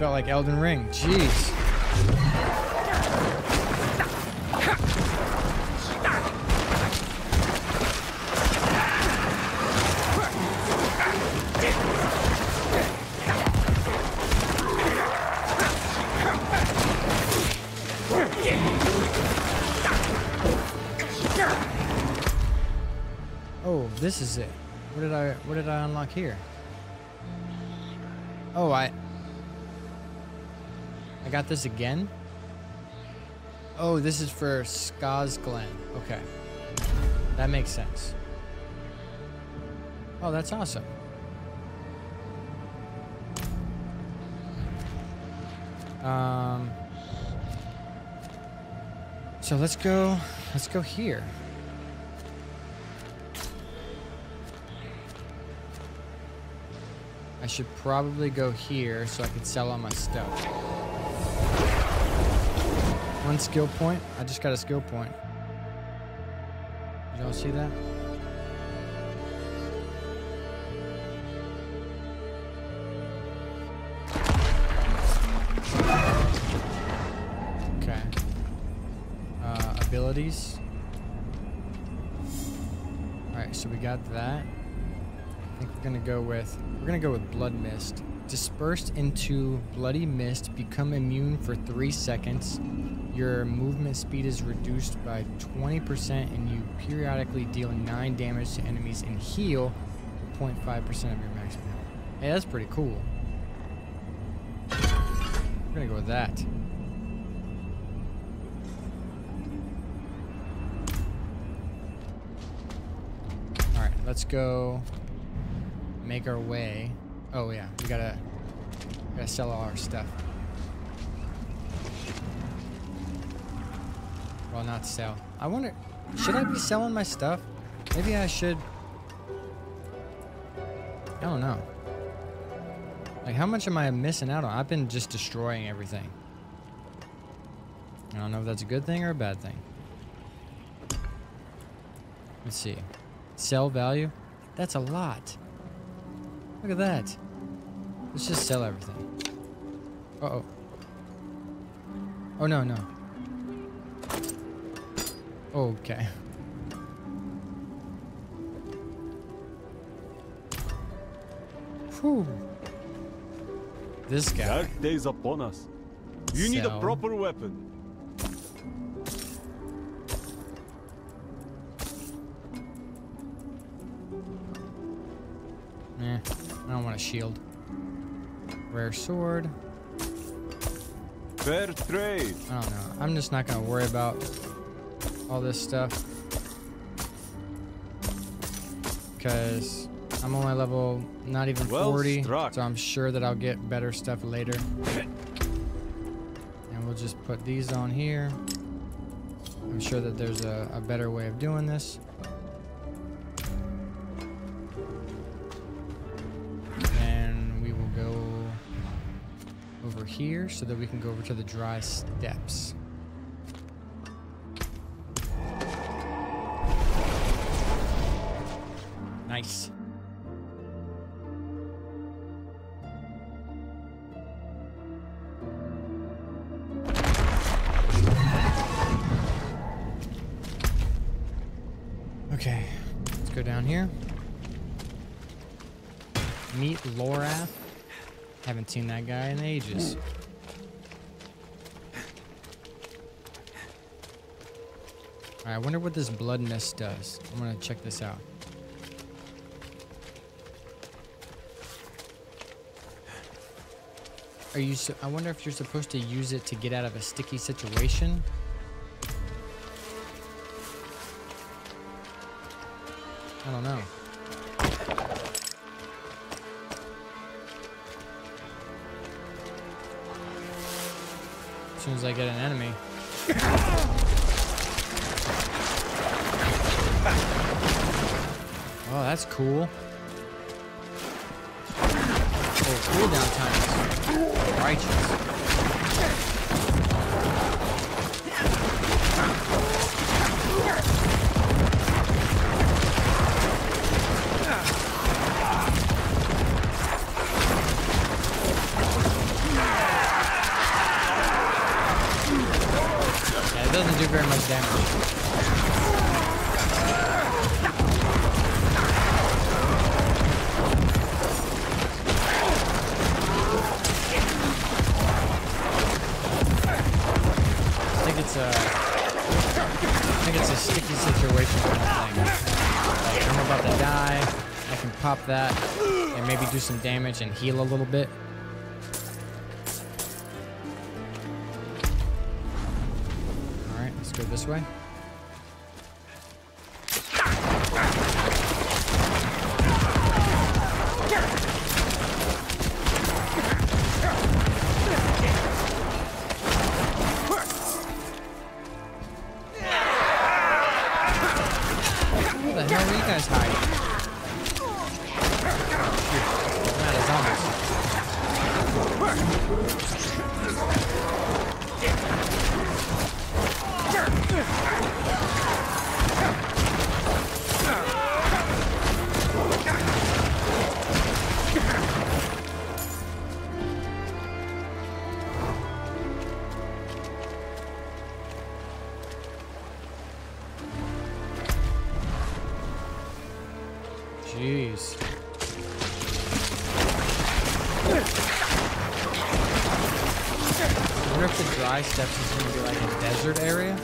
felt like Elden Ring. Jeez. Oh, this is it. What did I what did I unlock here? Oh, I I got this again? Oh, this is for Scosglen. Okay. That makes sense. Oh, that's awesome. Um So let's go let's go here. I should probably go here so I can sell all my stuff. One skill point. I just got a skill point. Y'all see that? Okay. Uh, abilities. Alright, so we got that. I think we're gonna go with we're gonna go with blood mist. Dispersed into bloody mist, become immune for three seconds. Your movement speed is reduced by 20%, and you periodically deal nine damage to enemies and heal 0.5% of your maximum health. Hey, that's pretty cool. We're gonna go with that. All right, let's go make our way. Oh yeah, we gotta gotta sell all our stuff. Well, not sell. I wonder, should I be selling my stuff? Maybe I should. I don't know. Like, how much am I missing out on? I've been just destroying everything. I don't know if that's a good thing or a bad thing. Let's see. Sell value? That's a lot. Look at that. Let's just sell everything. Uh-oh. Oh, no, no. Okay. Whew. This guy. Dark days upon us. You need a proper weapon. Eh, I don't want a shield. Rare sword. Fair trade. I don't know. I'm just not gonna worry about all this stuff. Because I'm only level not even Well 40. struck. So I'm sure that I'll get better stuff later. And we'll just put these on here. I'm sure that there's a, a better way of doing this. And we will go over here so that we can go over to the Dry Steppes. Seen that guy in ages. I wonder what this blood mist does. I'm gonna check this out. Are you? I wonder if you're supposed to use it to get out of a sticky situation. I don't know. As soon as I get an enemy. Oh, that's cool. Oh, cooldown time is righteous. Damage. I think it's a, I think it's a sticky situation kind of thing. I'm about to die, I can pop that and maybe do some damage and heal a little bit. This way. Wonder if the Dry Steppes is gonna be like a desert area.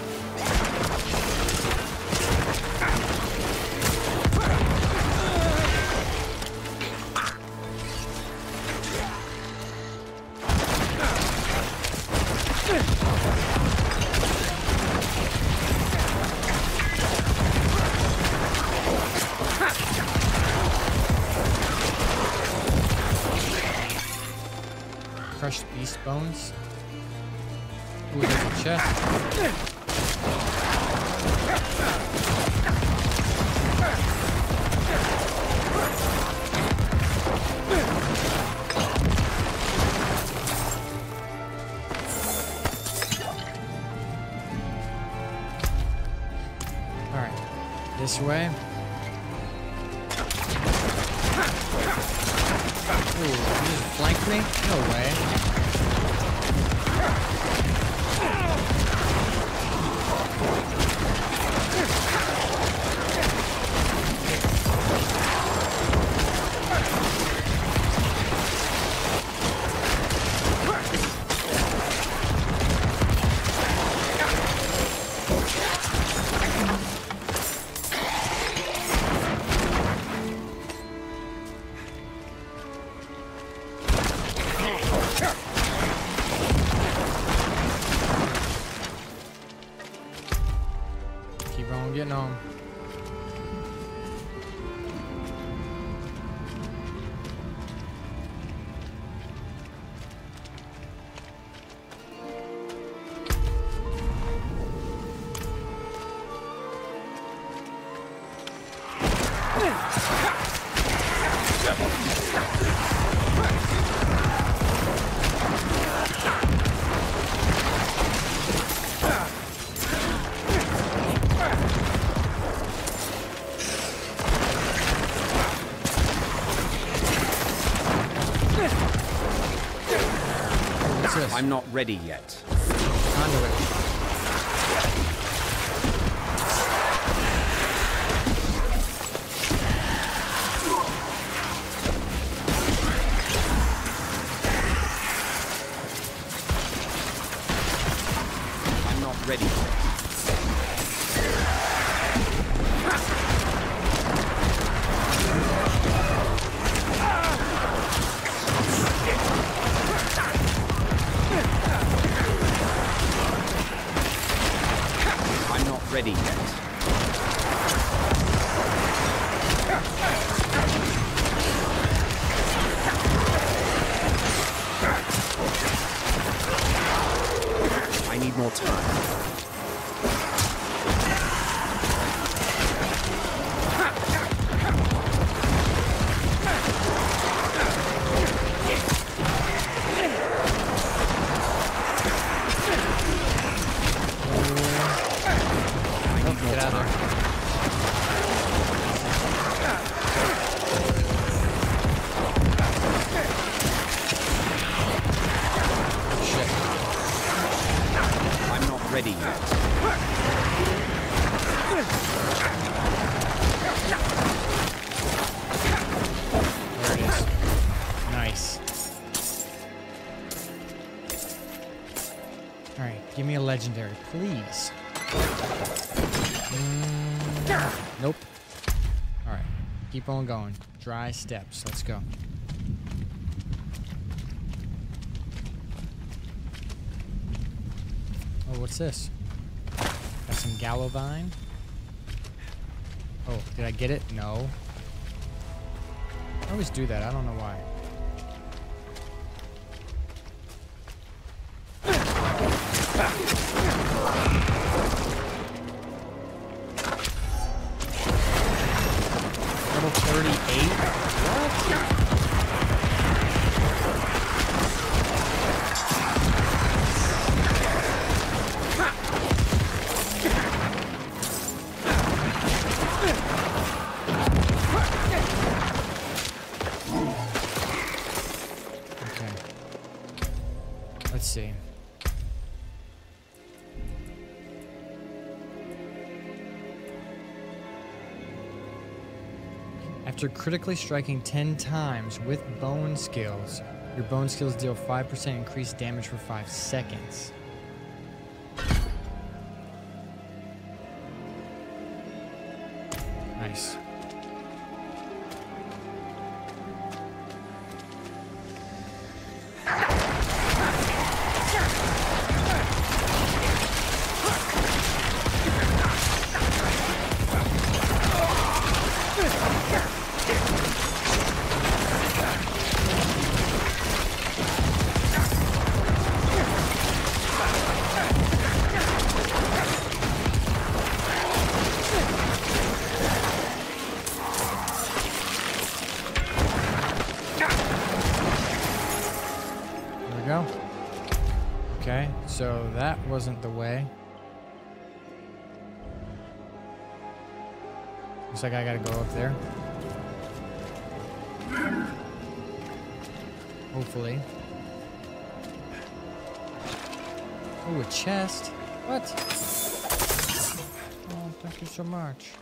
Way. I'm not ready yet. Conduit. Get out of there. Keep on going. Dry Steppes. Let's go. Oh, what's this? Got some Gallowvine. Oh, did I get it? No. I always do that. I don't know why. After critically striking 10 times with bone skills, your bone skills deal 5% increased damage for 5 seconds. That wasn't the way. Looks like I gotta go up there. Hopefully. Oh, a chest. What? Oh, thank you so much.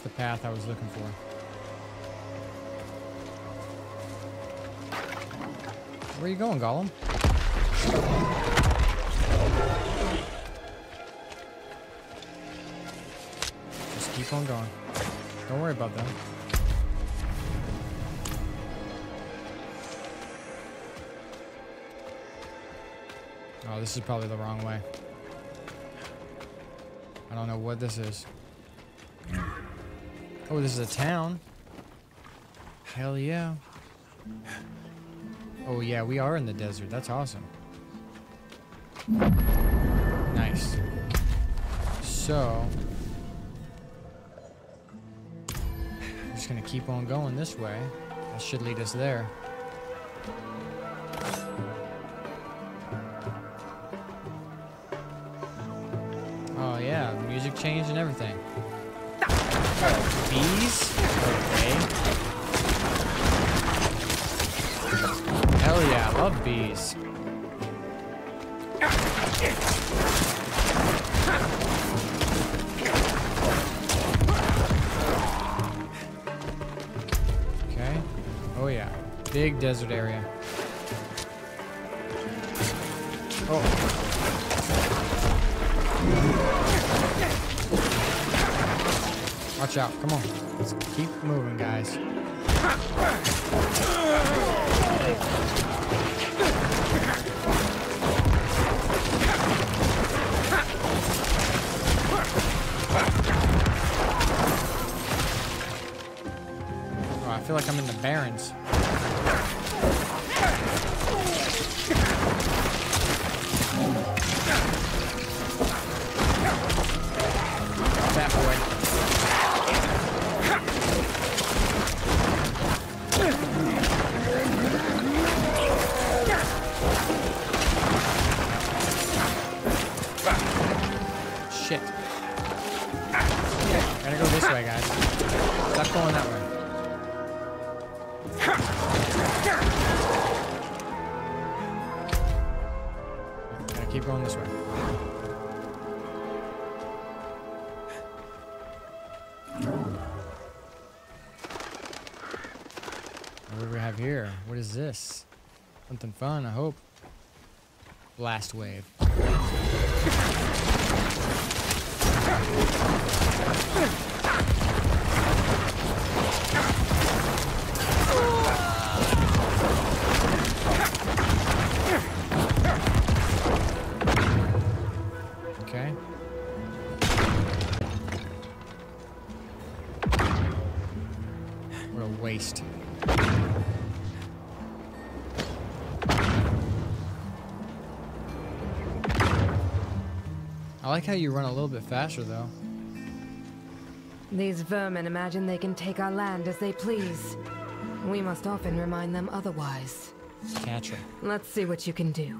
That's the path I was looking for. Where are you going, Gollum? Just keep on going. Don't worry about them. Oh, this is probably the wrong way. I don't know what this is. Oh, this is a town. Hell yeah. Oh yeah, we are in the desert. That's awesome. Nice. So, I'm just gonna keep on going this way. That should lead us there. Oh yeah, music changed and everything. Bees? Okay. Hell yeah, I love bees. Okay. Oh yeah. Big desert area. Oh. Watch out. Come on. Let's keep moving, guys. Oh, I feel like I'm in the Barrens. Going this way. What do we have here? What is this? Something fun, I hope. Blast wave. I like how you run a little bit faster though. These vermin imagine they can take our land as they please. We must often remind them otherwise. Catch her. Let's see what you can do.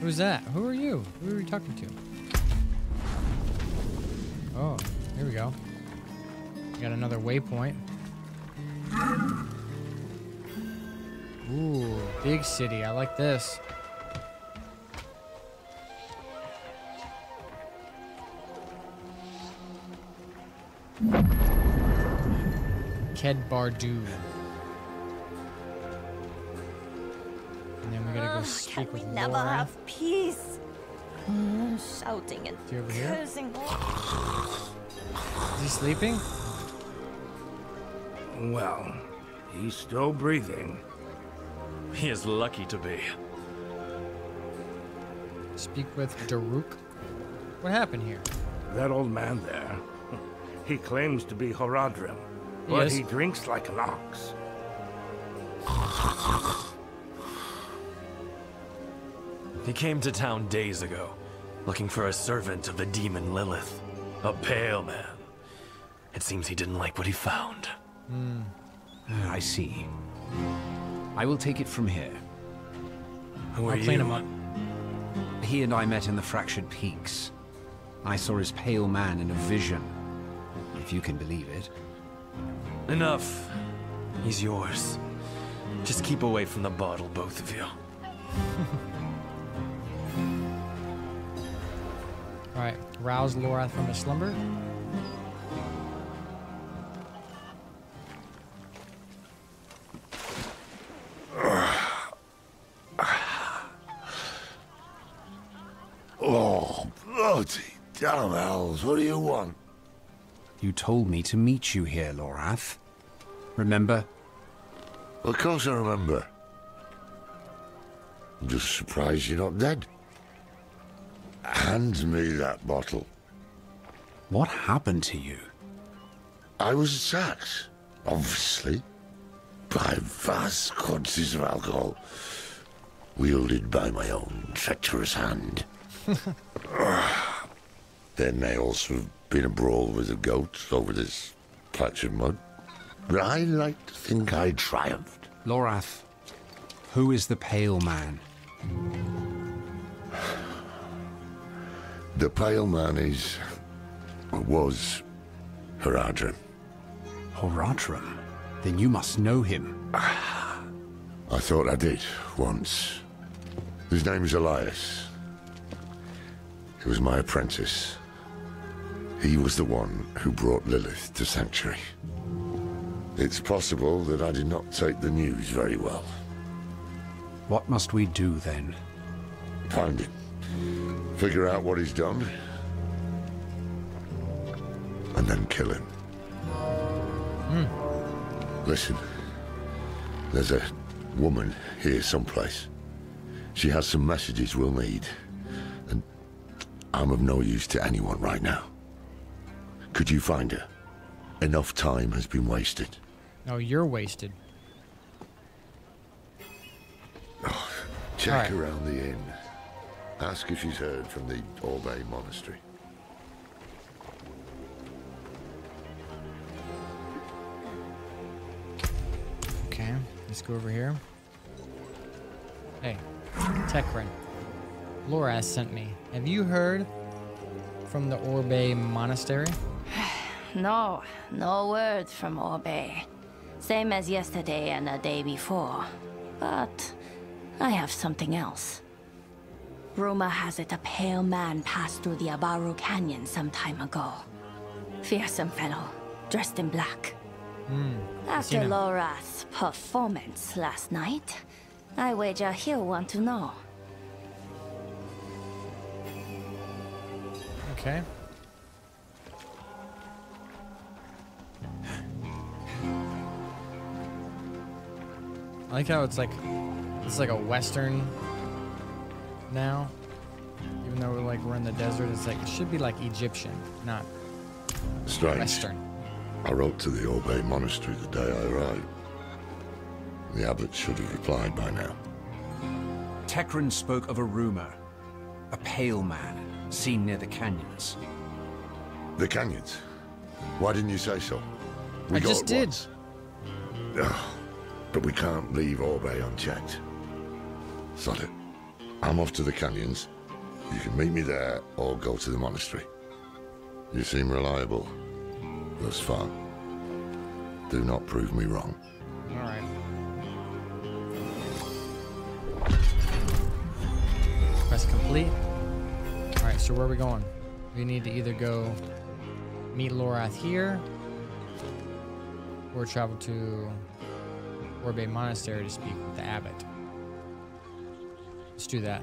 Who's that? Who are you? Who are you talking to? Oh, here we go. Got another waypoint. Ooh, big city. I like this. Ked Bardu. And then we gotta go Ugh, speak can we never Laura. have peace? Mm, Shouting and See over here? cursing. Is he sleeping? Well, he's still breathing. He is lucky to be. Speak with Daruk. What happened here? That old man there, he claims to be Horadrim, He but is. he drinks like an ox. He came to town days ago, looking for a servant of the demon Lilith. A pale man. It seems he didn't like what he found. Hmm. I see. I will take it from here. Who are I'll you? clean him up. He and I met in the Fractured Peaks. I saw his pale man in a vision, if you can believe it. Enough. He's yours. Just keep away from the bottle, both of you. Alright, rouse Lorath from his slumber. Oh, bloody damn hells, what do you want? You told me to meet you here, Lorath. Remember? Of course I remember. I'm just surprised you're not dead. Hand me that bottle. What happened to you? I was attacked, obviously, by vast quantities of alcohol, wielded by my own treacherous hand. there may also have been a brawl with the goats over this patch of mud, but I like to think I triumphed. Lorath, who is the pale man? The Pale Man is, was, Haradrim. Horadrim? Then you must know him. I thought I did once. His name is Elias. He was my apprentice. He was the one who brought Lilith to Sanctuary. It's possible that I did not take the news very well. What must we do then? Find him. Figure out what he's done. And then kill him. Hmm. Listen. There's a woman here someplace. She has some messages we'll need. And I'm of no use to anyone right now. Could you find her? Enough time has been wasted. No, you're wasted. Oh, check All right. around the inn. Ask if she's heard from the Orbei Monastery. Okay, let's go over here. Hey, Tekrin. Lorath sent me. Have you heard from the Orbei Monastery? No, no word from Orbei. Same as yesterday and the day before. But I have something else. Rumor has it a pale man passed through the Abaru Canyon some time ago. Fearsome fellow, dressed in black. After seen. Lorath's performance last night, I wager he'll want to know. Okay. I like how it's like it's like a western now. Even though we're like we're in the desert, it's like it should be like Egyptian, not Strange. western. I wrote to the Orbei Monastery the day I arrived. The abbot should have replied by now. Tekran spoke of a rumor. A pale man seen near the canyons. The canyons. Why didn't you say so? I got just did. once. But we can't leave Orbei unchecked. Sod it. I'm off to the canyons. You can meet me there or go to the monastery. You seem reliable thus far. Do not prove me wrong. All right. Quest complete. All right, so where are we going? We need to either go meet Lorath here, or travel to Orbei Monastery to speak with the abbot. Let's do that.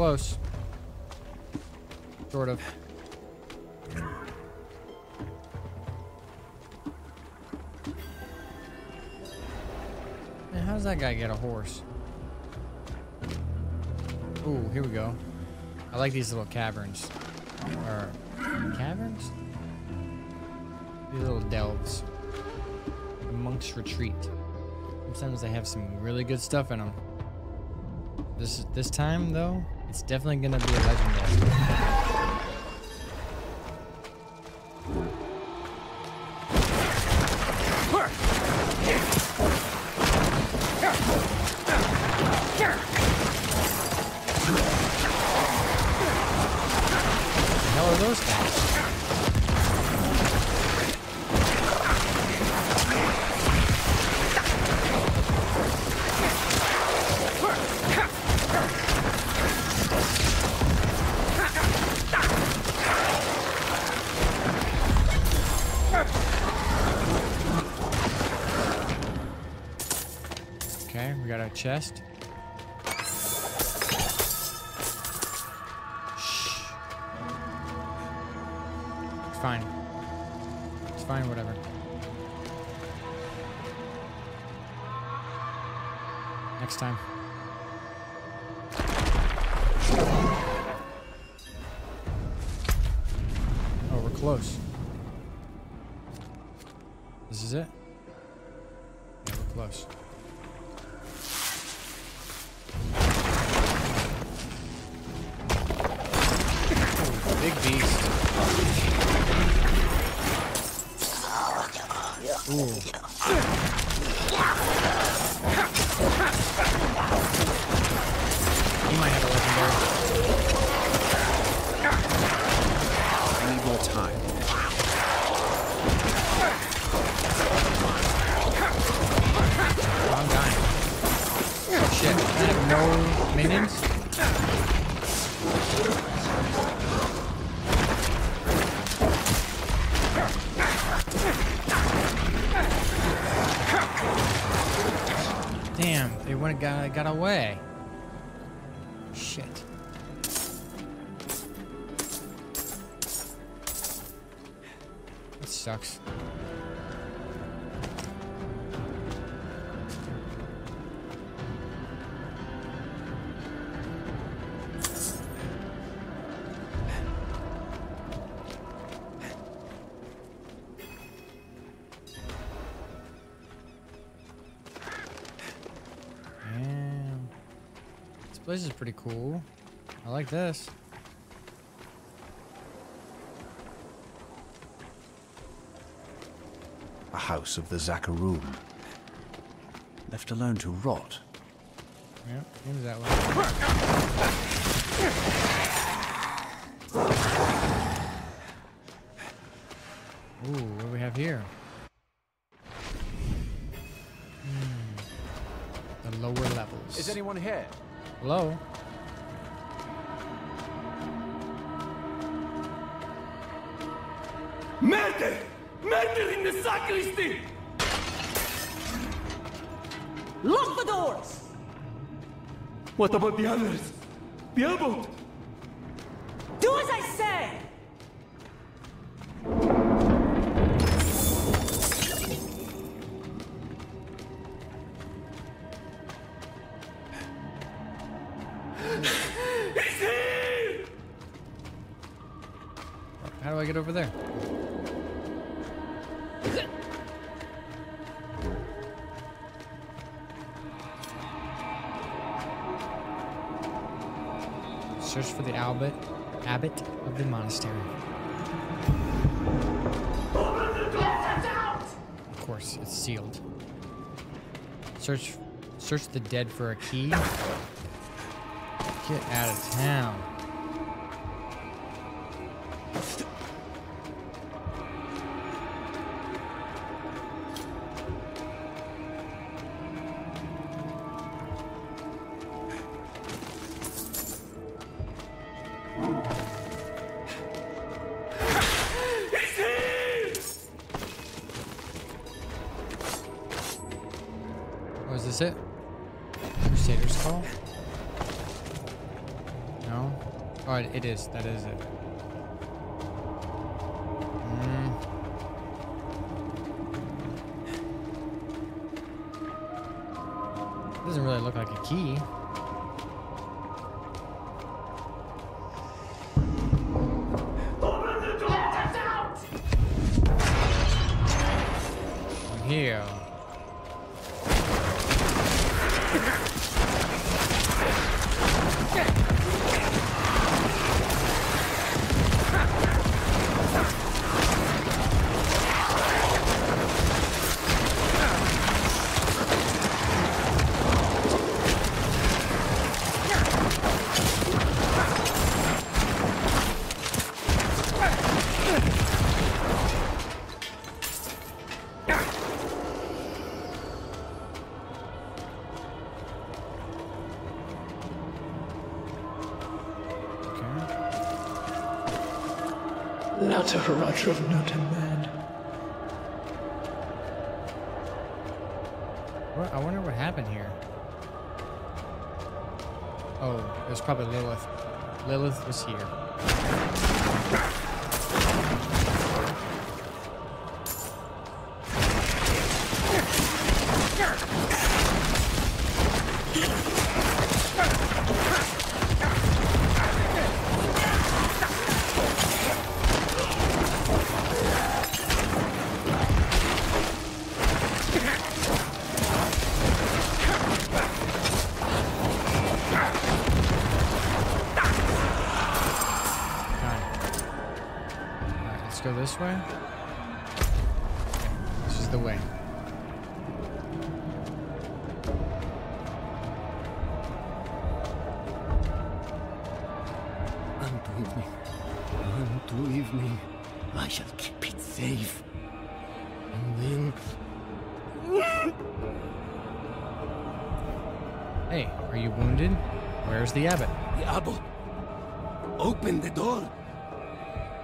Close. Sort of. Man, how does that guy get a horse? Ooh, here we go. I like these little caverns. Or caverns? These little delves. The monk's retreat. Sometimes they have some really good stuff in them. This this time though, it's definitely gonna be a legendary. chest. Shh. It's fine. It's fine, whatever. Next time. time. Shit, did it no minions? Damn, they went got got away. This is pretty cool. I like this. A house of the Zakarum. Left alone to rot. Yeah, seems that way. Ooh, what do we have here? Hmm. The lower levels. Is anyone here? Hello? Murder! Murder in the sacristy! Lock the doors! What about the others? Beelzebub! Do abbot of the monastery. Of course, it's sealed. Search, search the dead for a key. Get out of town. That is was here.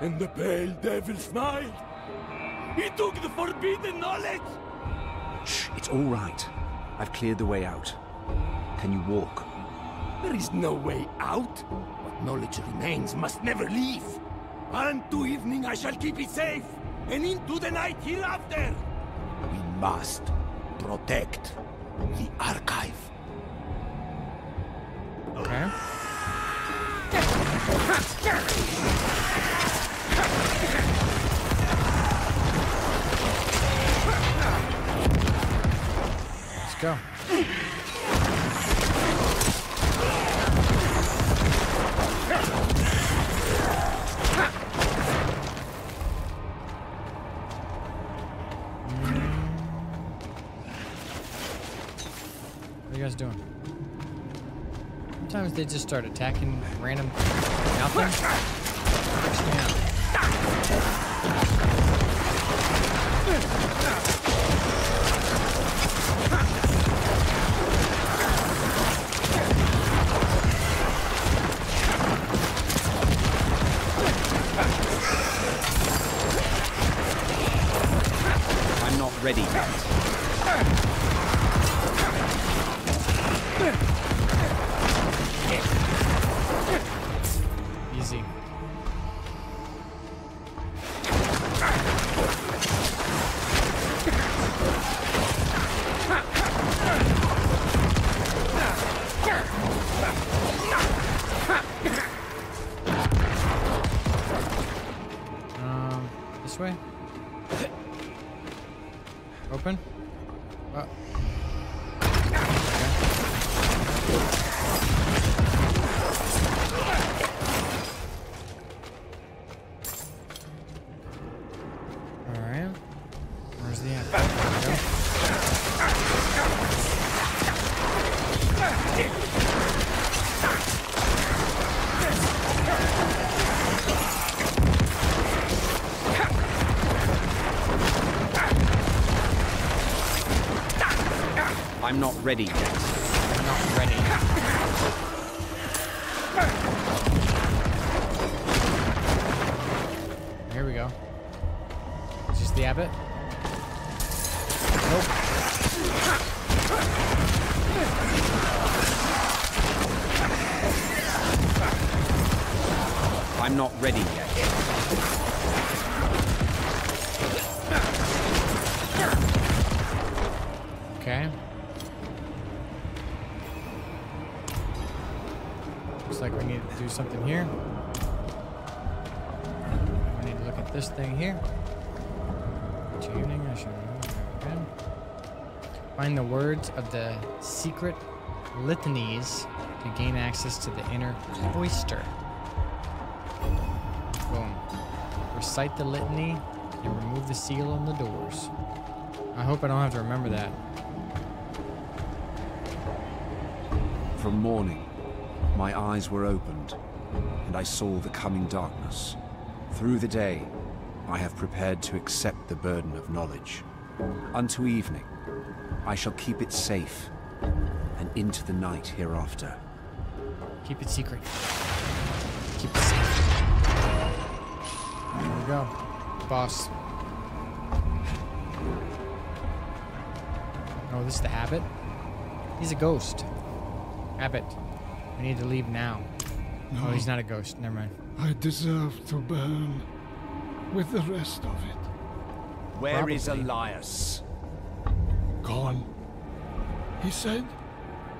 And the pale devil smiled. He took the forbidden knowledge. Shh, it's all right. I've cleared the way out. Can you walk? There is no way out. What knowledge remains must never leave. Unto evening I shall keep it safe, and into the night hereafter. We must protect the archive. Okay. Let's go. What are you guys doing? Sometimes they just start attacking random nothing. Ready yet. I'm not ready. Here we go. Is this the abbot? Nope. I'm not ready yet. Okay. Do something here. We need to look at this thing here. I should. Find the words of the secret litanies to gain access to the inner cloister. Boom. Recite the litany and remove the seal on the doors. I hope I don't have to remember that. From morning, my eyes were opened, and I saw the coming darkness. Through the day, I have prepared to accept the burden of knowledge. Unto evening, I shall keep it safe, and into the night hereafter. Keep it secret. Keep it safe. There we go. Boss. Oh, this is the Abbot? He's a ghost. Abbot, we need to leave now. Oh, he's not a ghost. Never mind. I deserve to burn with the rest of it. Where is Probably. Elias? Gone. He said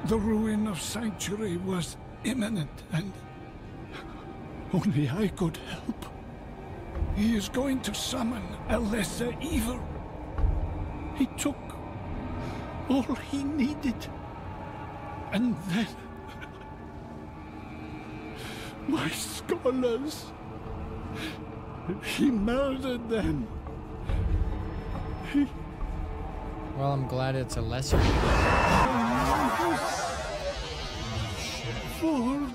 the ruin of Sanctuary was imminent and only I could help. He is going to summon a lesser evil. He took all he needed. And then my scholars. He murdered them. He Well, I'm glad it's a lesser. Oh, for